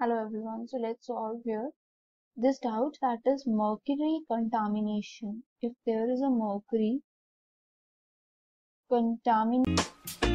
Hello everyone, so let's solve here this doubt that is mercury contamination. If there is a mercury contamination